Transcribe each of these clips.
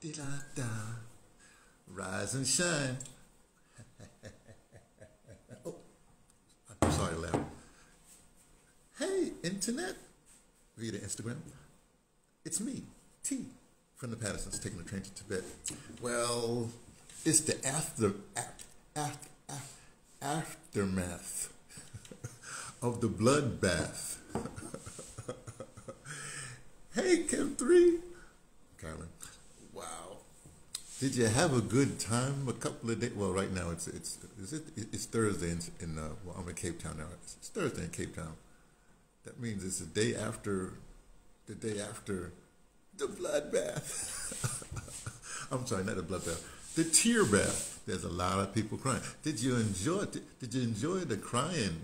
Da-da-da. Rise and shine. oh, I'm sorry, Larry. Hey, Internet, via the Instagram. It's me, T, from the Pattersons, taking the train to Tibet. Well, it's the after, after, after, aftermath of the bloodbath. hey, Kim 3. Carolyn. Did you have a good time a couple of days? Well, right now it's it's is it it's Thursday in, in uh, well I'm in Cape Town now. It's Thursday in Cape Town. That means it's the day after the day after the bloodbath. I'm sorry, not the bloodbath. The tear bath. There's a lot of people crying. Did you enjoy? Did, did you enjoy the crying?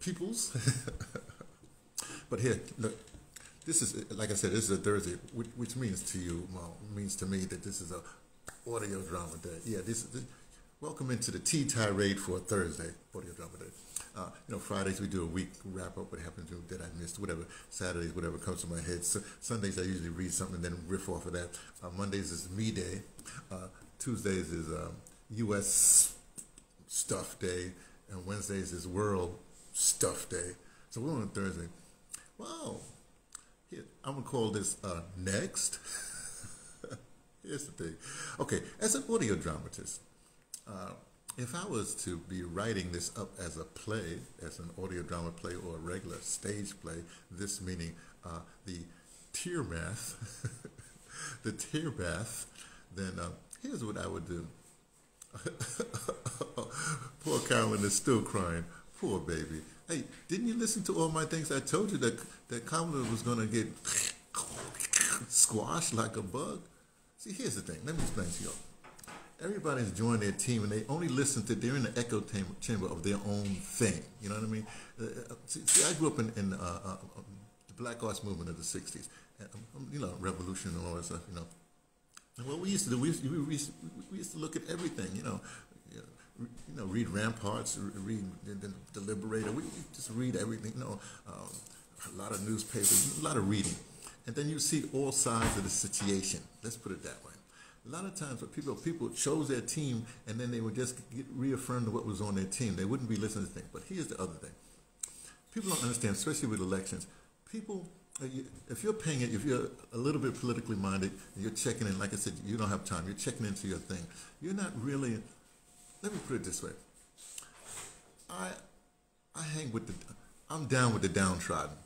Peoples. but here, look. This is like I said. This is a Thursday, which, which means to you, well, means to me that this is a audio drama day. Yeah, this is. This, welcome into the tea tirade for a Thursday audio drama day. Uh, you know, Fridays we do a week wrap up what happened to that I missed, whatever. Saturdays, whatever comes to my head. So, Sundays I usually read something and then riff off of that. Uh, Mondays is me day. Uh, Tuesdays is U.S. Um, stuff day, and Wednesdays is world stuff day. So we're on a Thursday. Wow. I'm gonna call this uh, next. Here's the thing. Okay, as an audio dramatist, uh, if I was to be writing this up as a play, as an audio drama play or a regular stage play, this meaning uh, the tear bath, the tear bath, then uh, here's what I would do. Poor Carolyn is still crying. Poor baby. Hey, didn't you listen to all my things? I told you that that Kamala was to get squashed like a bug. See, here's the thing. Let me explain to you all. everybody's joined their team and they only listen to they're in the echo chamber of their own thing you know what i mean uh, uh see, see, i grew up in, in uh, uh, um, the black arts movement of the 60s and, um, you know revolution and all that stuff you know and what we used to do we used, we, we, we used to look at everything you know you know, read Ramparts, read the, the Liberator. We just read everything. You know, um, a lot of newspapers, a lot of reading, and then you see all sides of the situation. Let's put it that way. A lot of times, what people people chose their team, and then they would just get reaffirmed what was on their team. They wouldn't be listening to things. But here's the other thing: people don't understand, especially with elections. People, uh, if you're paying it, if you're a little bit politically minded, you're checking in. Like I said, you don't have time. You're checking into your thing. You're not really. Let me put it this way. I I hang with the. I'm down with the downtrodden.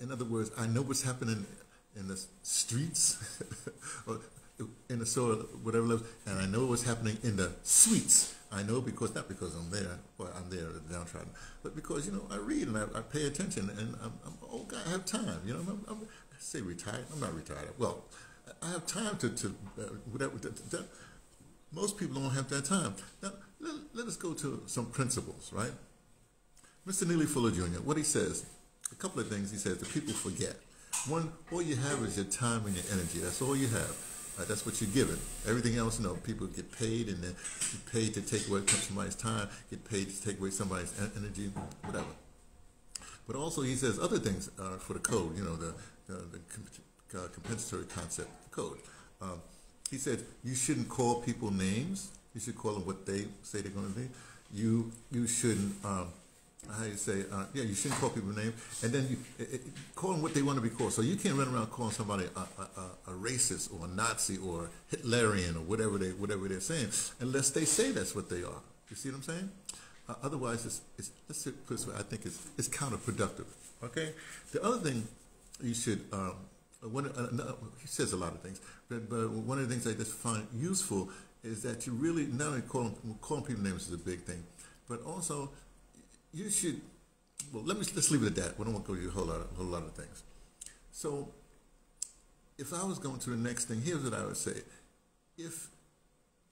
In other words, I know what's happening in the streets, or in the soil, whatever level, and I know what's happening in the suites. I know because not because I'm there, well, I'm there at the downtrodden, but because you know I read and I, I pay attention, and I'm, I'm oh God, I have time. You know, I'm, I'm, I say retired. I'm not retired. Well, I have time to to uh, whatever. most people don't have that time. Now, let, let us go to some principles, right? Mr. Neely Fuller Jr. What he says, a couple of things he says that people forget. One, all you have is your time and your energy. That's all you have. Right, that's what you're given. Everything else, you know, people get paid and then get paid to take away somebody's time, get paid to take away somebody's energy, whatever. But also, he says other things uh, for the code, you know, the, the, the uh, compensatory concept code. Um, he said you shouldn't call people names. You should call them what they say they're going to be. You you shouldn't um, how you say, uh, yeah, you shouldn't call people names, and then you it, it, call them what they want to be called. So you can't run around calling somebody a, a, a, racist or a Nazi or Hitlerian or whatever they whatever they're saying, unless they say that's what they are. You see what I'm saying? Uh, otherwise, it's, it's let's put I think it's it's counterproductive. Okay. The other thing you should um, one uh, he says a lot of things, but, but one of the things I just find useful is that you really not only call them, calling people names is a big thing, but also you should. Well, let me let's leave it at that. We don't want to go to a whole lot, of, whole lot of things. So, if I was going to the next thing, here's what I would say: If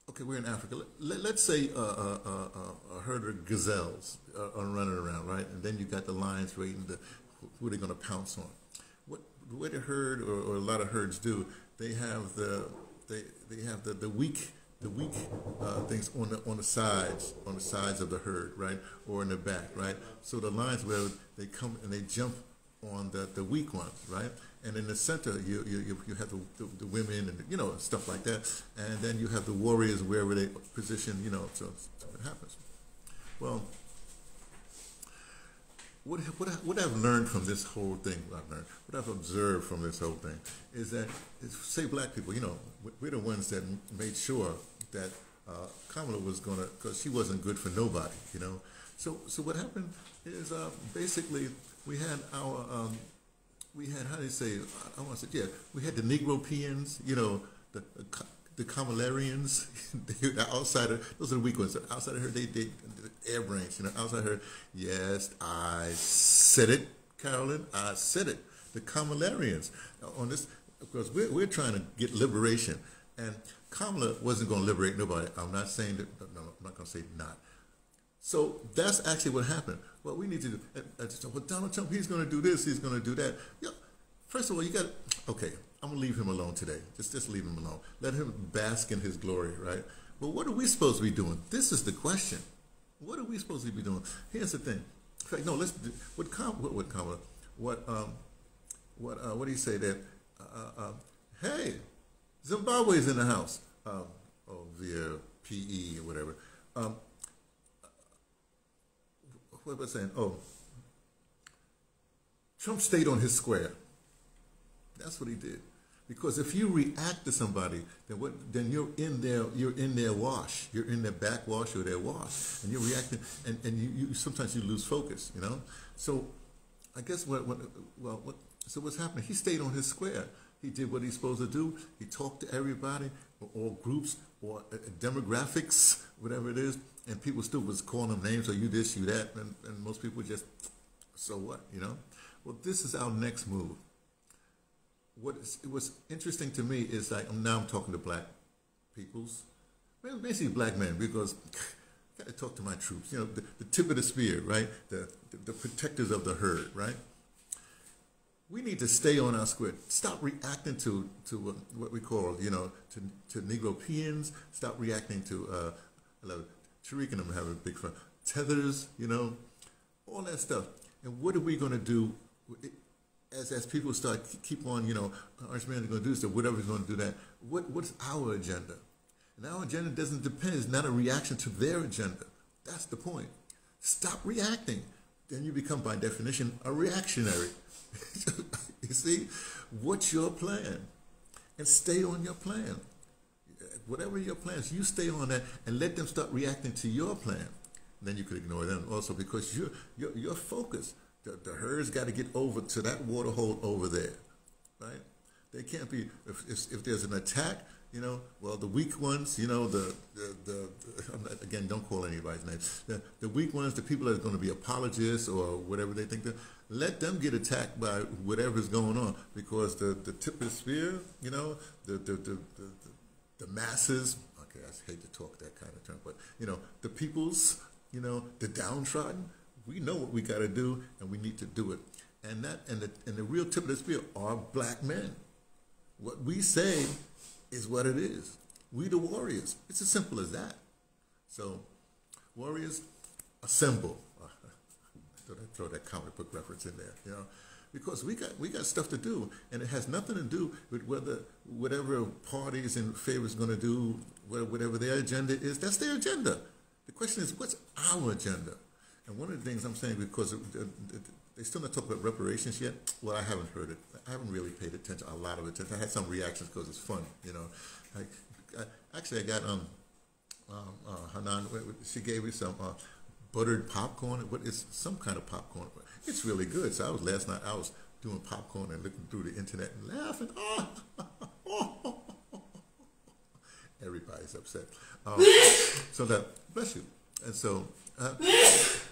okay, we're in Africa. Let, us say a, a, a, a, herd of gazelles are, running around, right? And then you got the lions waiting to who are they going to pounce on? What the way the herd or, or, a lot of herds do, they have the they they have the, the weak the weak uh, things on the on the sides, on the sides of the herd, right, or in the back, right. So the lions, where they come and they jump on the, the weak ones, right, and in the center you you, you have the, the, the women and you know stuff like that, and then you have the warriors wherever they position, you know, so, so it happens. Well, what, what, what I've learned from this whole thing, what I've learned, what I've observed from this whole thing, is that, say black people, you know, we're the ones that made sure that uh, Kamala was going to, because she wasn't good for nobody, you know. So, so what happened is uh, basically we had our, um, we had, how do you say, I want to say, yeah, we had the Negropeans, you know, the, the Kamalarians, the outsider, those are the weak ones. Outside of her, they, they, the air brains, you know, outside her, yes, I said it, Carolyn, I said it. The Kamalarians on this, because we're, we're trying to get liberation. And Kamala wasn't going to liberate nobody. I'm not saying that, no, I'm not going to say not. So that's actually what happened. What we need to do, well, Donald Trump, he's going to do this, he's going to do that. Yeah, first of all, you got, okay, I'm going to leave him alone today. Just, just leave him alone. Let him bask in his glory, right? But what are we supposed to be doing? This is the question. What are we supposed to be doing? Here's the thing. In fact, no, let's, what, what, what Kamala, what, um, what, uh, what do you say that, uh, uh, uh hey, Zimbabwe's in the house, um, oh, via PE or whatever. Um, what was I saying? Oh, Trump stayed on his square. That's what he did. Because if you react to somebody, then what? Then you're in their you're in their wash. You're in their backwash or their wash, and you're reacting. And, and you, you sometimes you lose focus. You know. So, I guess what, what well what so what's happening? He stayed on his square. He did what he's supposed to do. He talked to everybody, or groups, or uh, demographics, whatever it is, and people still was calling him names, or you this, you that, and, and most people just, so what, you know? Well, this is our next move. What is, it was interesting to me is like, now I'm talking to black peoples, basically black men, because I gotta talk to my troops, you know, the, the tip of the spear, right? The, the, the protectors of the herd, right? We need to stay on our square. Stop reacting to to what we call, you know, to to Negropeans. Stop reacting to uh, Tariq and them having a big fun. Tethers, you know, all that stuff. And what are we going to do as as people start keep on, you know, Orange Man is going to do this, or whatever's going to do that. What what's our agenda? And our agenda doesn't depend. It's not a reaction to their agenda. That's the point. Stop reacting. Then you become, by definition, a reactionary. you see, what's your plan? And stay on your plan. Whatever your plans, you stay on that and let them start reacting to your plan. then you could ignore them also because you're, you're, you're focused. The, the herd's got to get over to that water hole over there, right? They can't be, if, if, if there's an attack, you know, well, the weak ones, you know, the, the, the, the again, don't call anybody's name. The, the weak ones, the people that are going to be apologists or whatever they think, let them get attacked by whatever's going on because the, the tip of the spear, you know, the, the, the, the, the masses, okay, I hate to talk that kind of term, but, you know, the peoples, you know, the downtrodden, we know what we got to do and we need to do it. And that, and the, and the real tip of the spear are black men. What we say is what it is. We the warriors. It's as simple as that. So, warriors, assemble. I throw that comic book reference in there, you know, because we got we got stuff to do, and it has nothing to do with whether whatever parties in favor is going to do, whatever their agenda is. That's their agenda. The question is, what's our agenda? And one of the things I'm saying, because uh, they still not talk about reparations yet. Well, I haven't heard it. I haven't really paid attention, a lot of attention. I had some reactions because it's fun, you know. I, I, actually, I got um, um uh, Hanan. She gave me some uh, buttered popcorn. What is some kind of popcorn? It's really good. So I was last night. I was doing popcorn and looking through the internet and laughing. Oh, everybody's upset. Um, so that bless you. And so uh,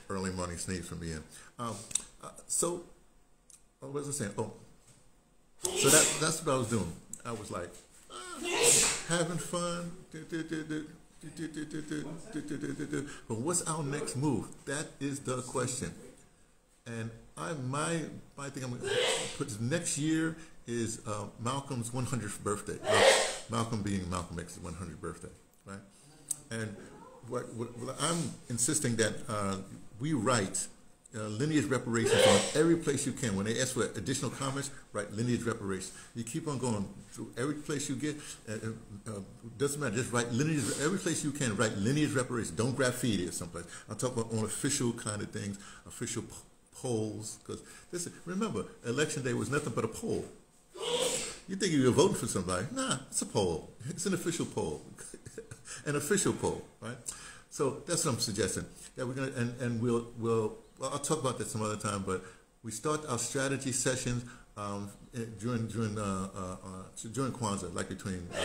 early morning sneeze from me. Um, uh, so what was I saying? Oh, so that that's what I was doing. I was like ah, having fun. But what's our next move? That is the question. And I my my thing I'm to put next year is uh, Malcolm's 100th birthday. Malcolm being Malcolm X's 100th birthday, right? And what, what, what I'm insisting that uh, we write uh, lineage reparations on every place you can. When they ask for additional comments, write lineage reparations. You keep on going through every place you get. Uh, uh, uh, doesn't matter. Just write lineage. Every place you can, write lineage reparations. Don't graffiti it someplace. I'm talking about on official kind of things, official polls. Because this, remember, election day was nothing but a poll. You think you're voting for somebody? Nah, it's a poll. It's an official poll, an official poll, right? So that's what I'm suggesting. That we're gonna and, and we'll we'll well I'll talk about that some other time. But we start our strategy sessions um, during during uh, uh, uh, during Kwanzaa, like between uh,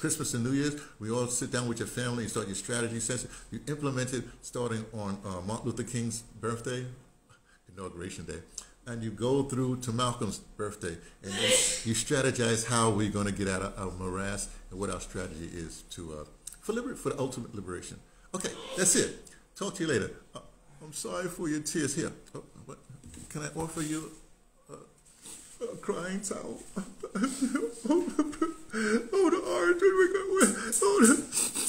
Christmas and New Year's. We all sit down with your family and start your strategy session. You implement it starting on uh, Martin Luther King's birthday, inauguration day and you go through to Malcolm's birthday and you, strategize how we're going to get out of our morass and what our strategy is to uh, for liber- for the ultimate liberation. Okay, that's it. Talk to you later. I'm sorry for your tears. Here, oh, what, can I offer you a, a crying towel? oh, the orange. Oh, the